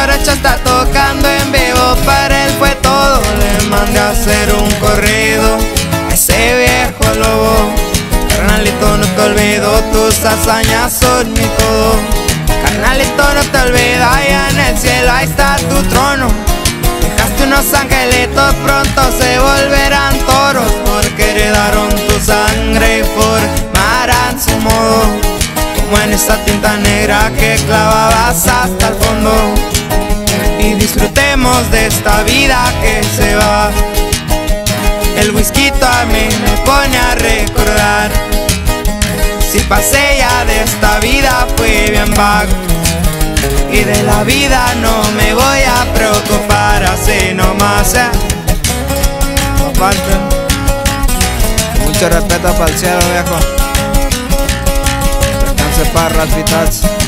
Torocho está tocando en vivo, para él fue todo. Le mandé a hacer un corrido ese viejo lobo. Carnalito, no te olvido, tus hazañas son mi todo. Carnalito, no te olvido, allá en el cielo, ahí está tu trono. Dejaste unos angelitos, pronto se volverán toros, porque heredaron tu sangre y formarán su modo como en esta tinta negra clavabas hasta el fondo. Y disfrutemos de esta vida que se va. El whisky a mí me pone a recordar. Si pasé ya de esta vida fui bien vago. Y de la vida no me voy a preocupar así nomás. Eh. Mucho respeto para el cielo, viejo parras vitats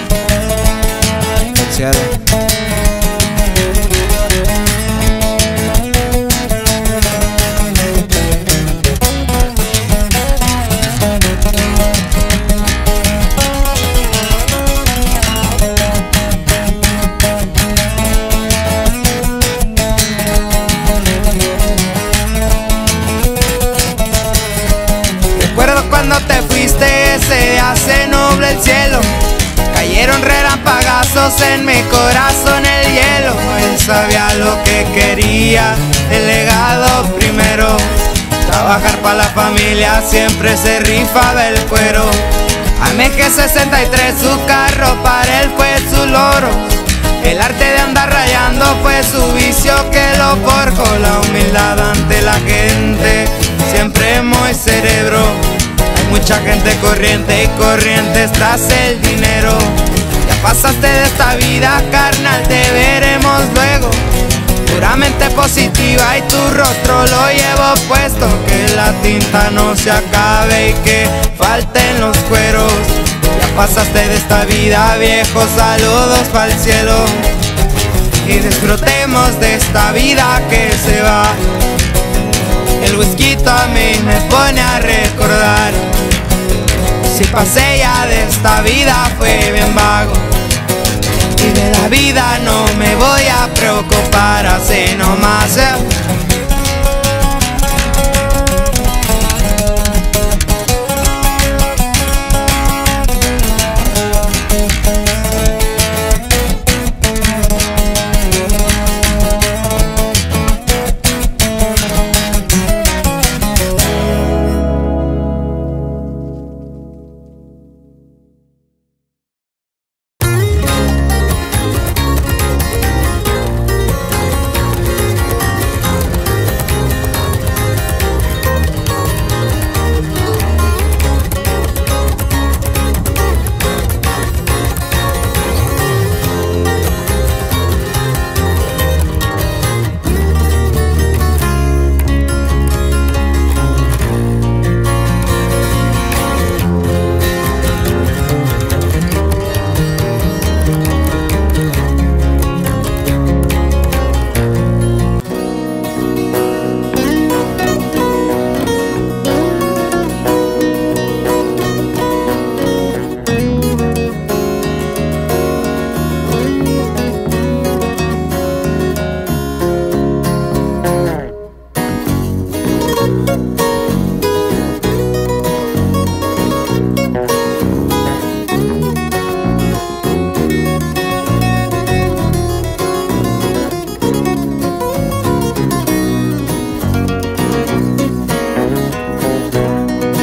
Recuerdo cuando te fuiste, ese hace el cielo. Relampagazos en mi corazón el hielo. Él sabía lo que quería, el legado primero. Trabajar para la familia siempre se rifaba el cuero. A que 63 su carro para él fue su loro. El arte de andar rayando fue su vicio que lo forjó. La humildad ante la gente, siempre muy cerebro mucha gente corriente y corriente tras el dinero. Pasaste de esta vida, carnal, te veremos luego. Puramente positiva y tu rostro lo llevo puesto. Que la tinta no se acabe y que falten los cueros. Ya pasaste de esta vida, viejo, saludos para el cielo. Y disfrutemos de esta vida que se va. El whisky a mí me pone a recordar Si pasé ya de esta vida fue bien vago vida no me voy a preocupar así nomás eh.